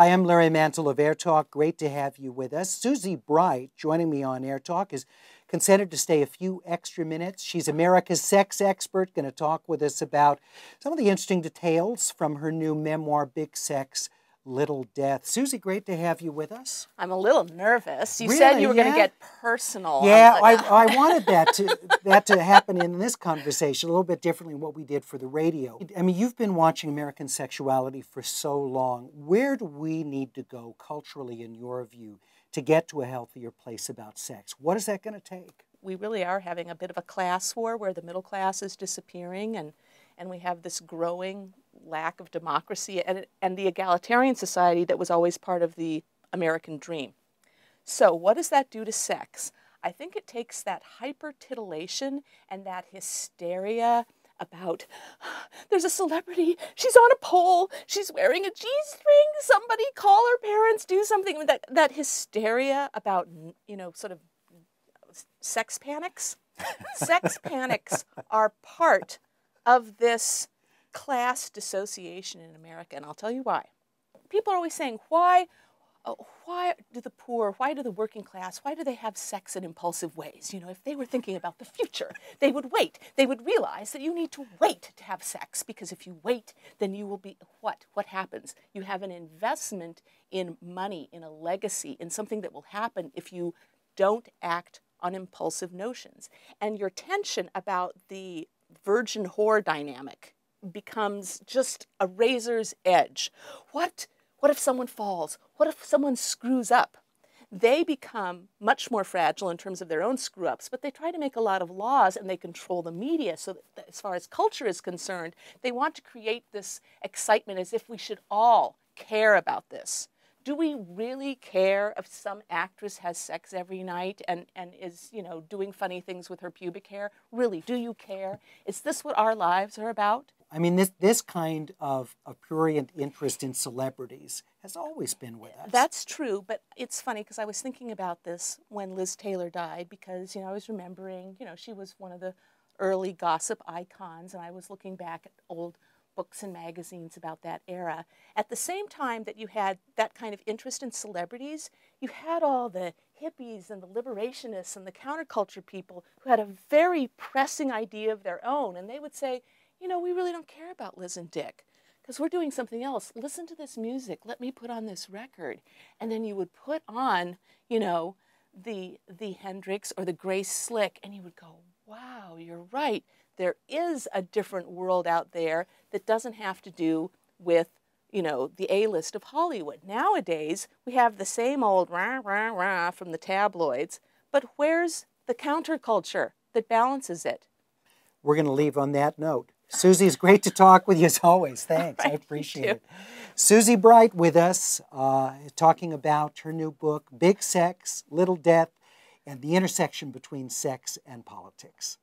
I am Larry Mantle of Air Talk. Great to have you with us. Susie Bright, joining me on Air Talk, is consented to stay a few extra minutes. She's America's sex expert, going to talk with us about some of the interesting details from her new memoir, Big Sex. Little Death. Susie, great to have you with us. I'm a little nervous. You Really? said you were Yeah? going to get personal. Yeah, I, I wanted that to that to happen in this conversation a little bit differently than what we did for the radio. I mean, you've been watching American sexuality for so long. Where do we need to go culturally, in your view, to get to a healthier place about sex? What is that going to take? we really are having a bit of a class war where the middle class is disappearing and, and we have this growing lack of democracy and, and the egalitarian society that was always part of the American dream. So, what does that do to sex? I think it takes that hyper titillation and that hysteria about there's a celebrity, she's on a pole, she's wearing a G string, somebody call her parents, do something. That, that hysteria about, you know, sort of sex panics. sex panics are part of this class dissociation in America, and I'll tell you why. People are always saying, why, uh, why do the poor, why do the working class, why do they have sex in impulsive ways? You know, if they were thinking about the future, they would wait. They would realize that you need to wait to have sex because if you wait, then you will be what? What happens? You have an investment in money, in a legacy, in something that will happen if you don't act on impulsive notions. And your tension about the virgin whore dynamic becomes just a razor's edge. What what if someone falls? What if someone screws up? They become much more fragile in terms of their own screw ups, but they try to make a lot of laws and they control the media. So, that as far as culture is concerned, they want to create this excitement as if we should all care about this. Do we really care if some actress has sex every night and, and is, you know, doing funny things with her pubic hair? Really, do you care? Is this what our lives are about? I mean, this this kind of, of prurient interest in celebrities has always been with us. That's true, but it's funny because I was thinking about this when Liz Taylor died because, you know, I was remembering, you know, she was one of the early gossip icons, and I was looking back at old books and magazines about that era. At the same time that you had that kind of interest in celebrities, you had all the hippies and the liberationists and the counterculture people who had a very pressing idea of their own, and they would say, you know, we really don't care about Liz and Dick because we're doing something else. Listen to this music. Let me put on this record. And then you would put on, you know, the the Hendrix or the Grace Slick and you would go, "Wow, you're right. There is a different world out there that doesn't have to do with, you know, the A-list of Hollywood." Nowadays, we have the same old rah rah rah from the tabloids, but where's the counterculture that balances it? We're going to leave on that note. Susie, it's great to talk with you as always. Thanks. I Right, you appreciate it. Susie Bright with us, uh, talking about her new book, Big Sex, Little Death, and the intersection between sex and politics.